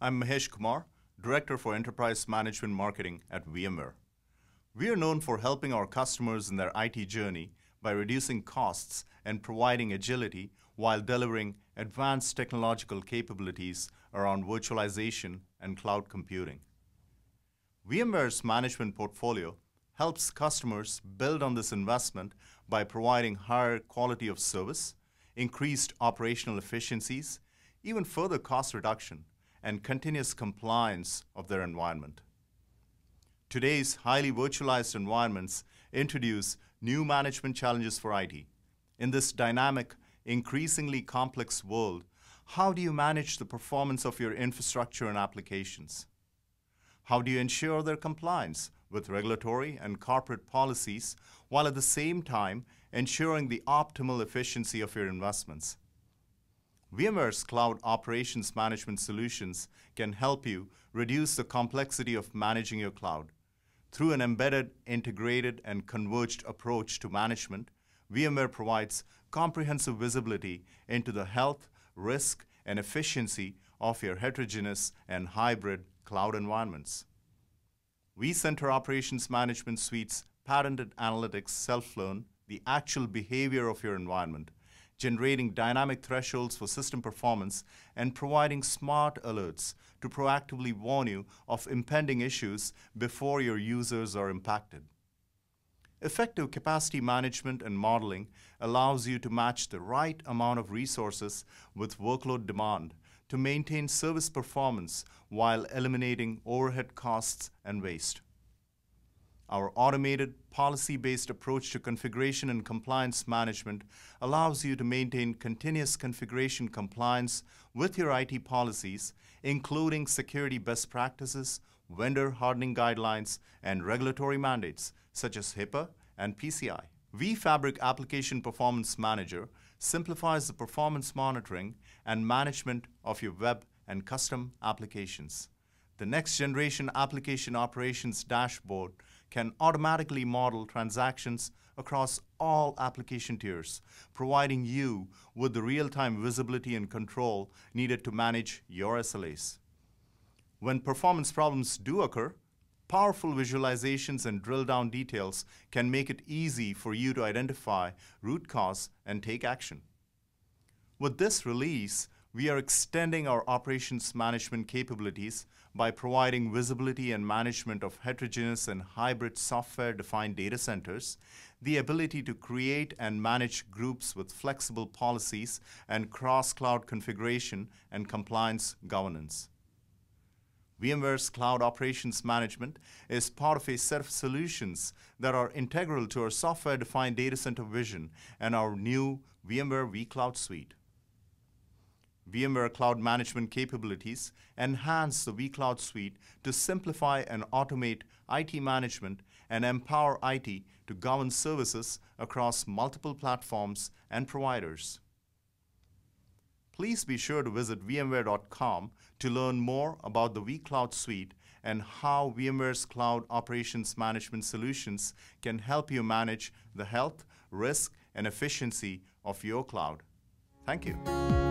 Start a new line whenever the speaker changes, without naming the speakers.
I'm Mahesh Kumar, Director for Enterprise Management Marketing at VMware. We are known for helping our customers in their IT journey by reducing costs and providing agility while delivering advanced technological capabilities around virtualization and cloud computing. VMware's management portfolio helps customers build on this investment by providing higher quality of service, increased operational efficiencies, even further cost reduction, and continuous compliance of their environment. Today's highly virtualized environments introduce new management challenges for IT. In this dynamic, increasingly complex world, how do you manage the performance of your infrastructure and applications? How do you ensure their compliance with regulatory and corporate policies while at the same time ensuring the optimal efficiency of your investments? VMware's Cloud Operations Management solutions can help you reduce the complexity of managing your cloud. Through an embedded, integrated, and converged approach to management, VMware provides comprehensive visibility into the health, risk, and efficiency of your heterogeneous and hybrid cloud environments. vCenter Operations Management Suite's patented analytics self-learn the actual behavior of your environment generating dynamic thresholds for system performance, and providing smart alerts to proactively warn you of impending issues before your users are impacted. Effective capacity management and modeling allows you to match the right amount of resources with workload demand to maintain service performance while eliminating overhead costs and waste. Our automated, policy-based approach to configuration and compliance management allows you to maintain continuous configuration compliance with your IT policies, including security best practices, vendor hardening guidelines, and regulatory mandates such as HIPAA and PCI. vFabric Application Performance Manager simplifies the performance monitoring and management of your web and custom applications. The next generation application operations dashboard can automatically model transactions across all application tiers, providing you with the real-time visibility and control needed to manage your SLAs. When performance problems do occur, powerful visualizations and drill-down details can make it easy for you to identify root cause and take action. With this release, we are extending our operations management capabilities by providing visibility and management of heterogeneous and hybrid software-defined data centers, the ability to create and manage groups with flexible policies, and cross-cloud configuration and compliance governance. VMware's Cloud Operations Management is part of a set of solutions that are integral to our software-defined data center vision and our new VMware vCloud Suite. VMware Cloud Management capabilities enhance the vCloud Suite to simplify and automate IT management and empower IT to govern services across multiple platforms and providers. Please be sure to visit vmware.com to learn more about the vCloud Suite and how VMware's Cloud Operations Management solutions can help you manage the health, risk, and efficiency of your cloud. Thank you.